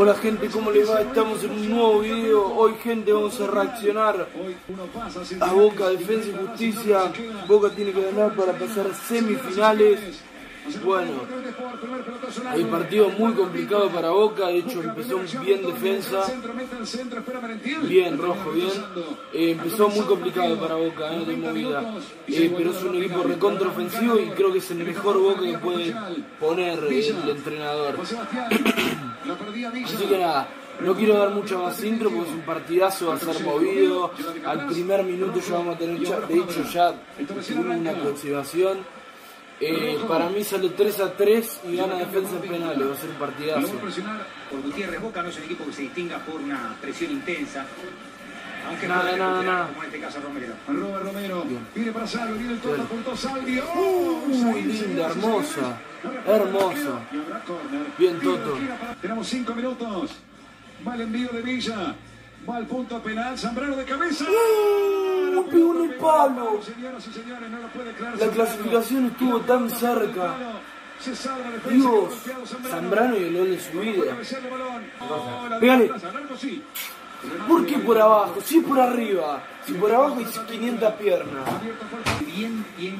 Hola gente, ¿cómo les va? Estamos en un nuevo video. Hoy gente vamos a reaccionar a Boca Defensa y Justicia. Boca tiene que ganar para pasar semifinales. Bueno, el partido muy complicado para Boca, de hecho empezó bien defensa, bien rojo, bien, eh, empezó muy complicado para Boca, eh, de movida, eh, pero es un equipo recontraofensivo y creo que es el mejor Boca que puede poner el entrenador. Así que nada, no quiero dar mucha más intro porque es un partidazo, va a ser movido. Al primer minuto ya vamos a tener, de hecho ya una aproximación. Eh, para mí sale 3 a 3 y gana defensa en penales, va a ser un partidazo. por Gutiérrez Boca no es un equipo que se distinga por una presión intensa. Aunque nada, nada, nada. Como en este caso Romero. Robert Romero. Viene para Salvio, viene el todo, apuntó Salvio. Muy linda, hermosa. Hermosa. Bien, Toto. Tenemos 5 minutos. Va el envío de Villa. Va al punto penal. Zambrano de cabeza. El palo. La clasificación estuvo tan cerca. Dios, Zambrano y el gol de su vida. Pégale. ¿Por qué por abajo? Sí por arriba. Si por abajo hay 500 piernas. Bien, bien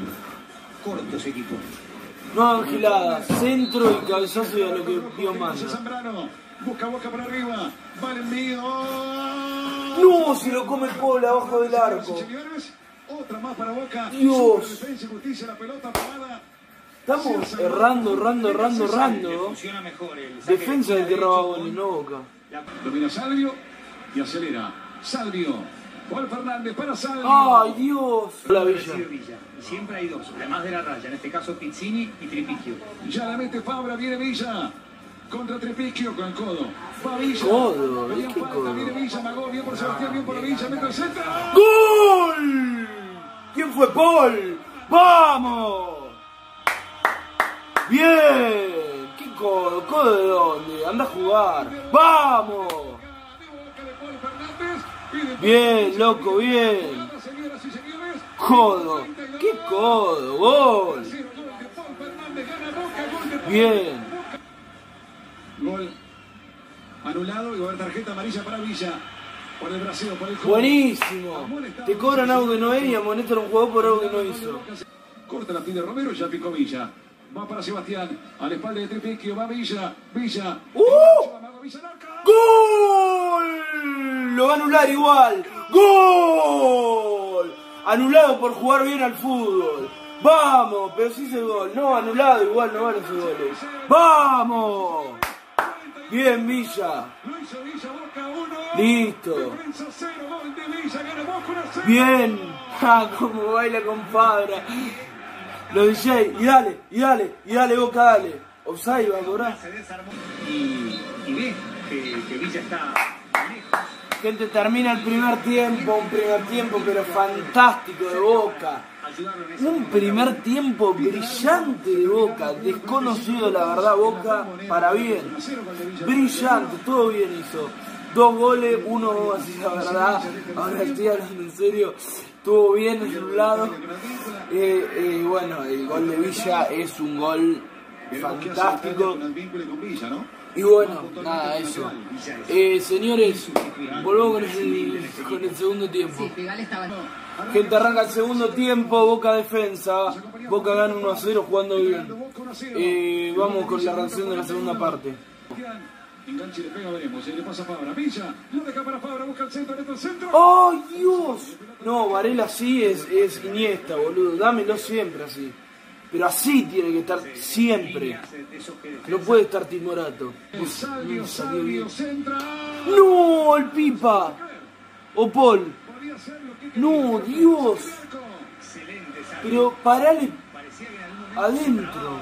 corto ese equipo. No angeladas, centro y cabezazo y a lo que Dios manda. Busca boca para arriba. Va el mío. No, si lo come Paul abajo del arco. Otra más para Boca. Dios. Estamos errando, errando, errando, errando. Defensa del que roba goles, no Boca. Domina Salvio y acelera. Salvio. Juan Fernández para Salvio. ¡Ay, Dios! La Villa. Y siempre hay dos, además de la raya. En este caso Pizzini y Tripicchio. Ya la mete Fabra, viene Villa. Contra Tripicchio con el codo. Villa. Codo, ¿qué codo? Viene Villa, Magó, bien por Sebastián, bien por Villa, mete el centro. ¡Gol! ¿Quién fue Paul? ¡Vamos! ¡Bien! ¿Qué codo? ¿Codo de dónde? Anda a jugar. ¡Vamos! Bien, loco, bien. Codo. ¿Qué codo? Gol. Bien. Gol anulado y va a haber tarjeta amarilla para Villa. Por el braseo, por el Buenísimo. Te cobran algo que no es y a un jugador por algo que no hizo. Corta la pide Romero y ya picó Villa. Va para Sebastián. A la espalda de Tripicchio. Va Villa. Villa. ¡Uh! ¡Gol! Lo va a anular igual. ¡Gol! Anulado por jugar bien al fútbol. ¡Vamos! Pero sí se gol. No, anulado igual no vale ese goles. ¡Vamos! Bien, Villa. Listo. Bien. Ah, como baila compadre. Lo DJ. Y dale, y dale, y dale, Boca, dale. Offside va a cobrar. Y, y ve que, que Villa está Gente, termina el primer tiempo, un primer tiempo pero fantástico de Boca. Un primer tiempo brillante de Boca, desconocido la verdad Boca para bien. Brillante, todo bien hizo. Dos goles, uno así la verdad, ahora estoy hablando en serio, estuvo bien en un lado. Eh, eh, bueno, el gol de Villa es un gol fantástico. Y bueno, nada, eso. Eh, señores, volvemos con el, con el segundo tiempo. Gente, arranca el segundo tiempo, Boca defensa. Boca gana 1 a 0 jugando bien. Eh, vamos con la reacción de la segunda parte. Enganche le pega, veremos. Le pasa a Fabra. Villa. Lo deja para Fabra. Busca el centro. El centro. ¡Ay, Dios! No, Varela así es, es Iniesta, boludo. Dámelo siempre así. Pero así tiene que estar siempre. No puede estar Timorato. Salvio, Salvio, ¡No! ¡El Pipa! O Paul. No, Dios. Pero parale adentro.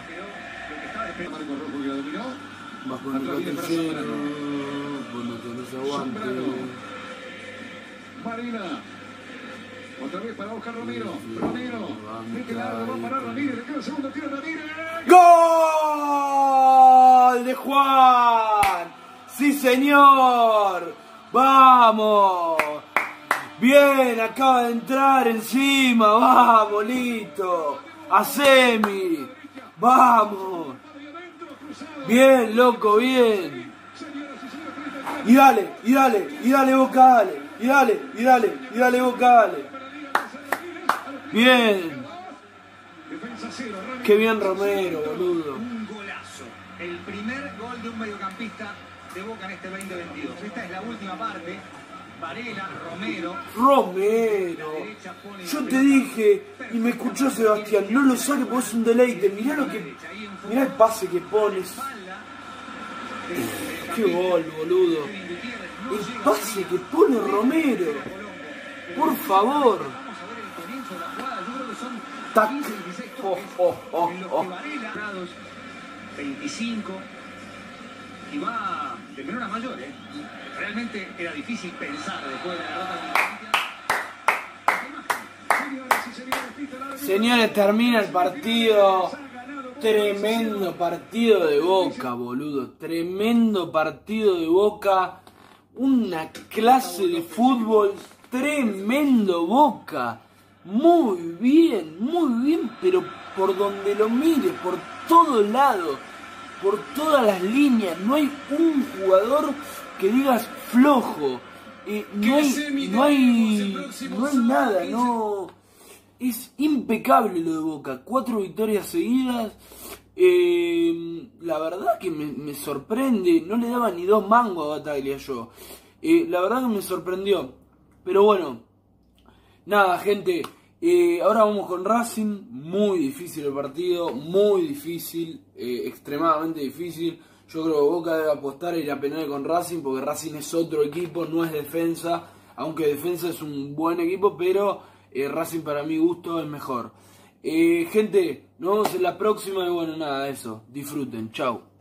Bajo el tercero. Bueno, que no se aguante. Marina. Otra vez para Oscar Ramiro. Ramiro. Mete largo, va a parar Ramírez. Le queda el segundo tiro Ramírez. ¡Gol de Juan! ¡Sí, señor! ¡Vamos! Bien, acaba de entrar encima. ¡Vamos, listo! ¡A semi! ¡Vamos! Bien, loco, bien. Y dale, y dale, y dale Boca, dale. Y dale, y dale, y dale Boca, dale. Bien. Qué bien Romero, boludo. Un golazo. El primer gol de un mediocampista de Boca en este 2022. Esta es la última parte. Varela, Romero. Romero. Yo te dije, y me escuchó Sebastián, no lo saque porque es un deleite. Mirá lo que. Mirá el pase que pones. Qué gol, boludo. El pase que pone Romero. Por favor. Vamos a ver el comienzo de la jugada. Yo creo que son Tac. 15, 16 Oh, oh, oh, en los oh. que Varela, grados 25, y va de menor a mayor. ¿eh? Realmente era difícil pensar después de la derrota Señores, termina el partido. Tremendo partido de Boca, boludo. Tremendo partido de Boca. Una clase de fútbol. Tremendo Boca. Muy bien, muy bien, pero por donde lo mire, por todo lado, por todas las líneas. No hay un jugador que digas flojo. Eh, no, hay, no, hay, no hay nada, no. Es impecable lo de Boca. Cuatro victorias seguidas. Eh, la verdad que me, me sorprende. No le daba ni dos mangos a Bataglia yo. Eh, la verdad que me sorprendió. Pero bueno. Nada, gente. Eh, ahora vamos con Racing. Muy difícil el partido. Muy difícil. eh, extremadamente difícil. Yo creo que Boca debe apostar a ir penal con Racing. Porque Racing es otro equipo. No es defensa. Aunque defensa es un buen equipo. Pero eh, Racing para mi gusto es mejor. Eh, gente, nos vemos en la próxima. Y bueno, nada, eso. Disfruten. Chau.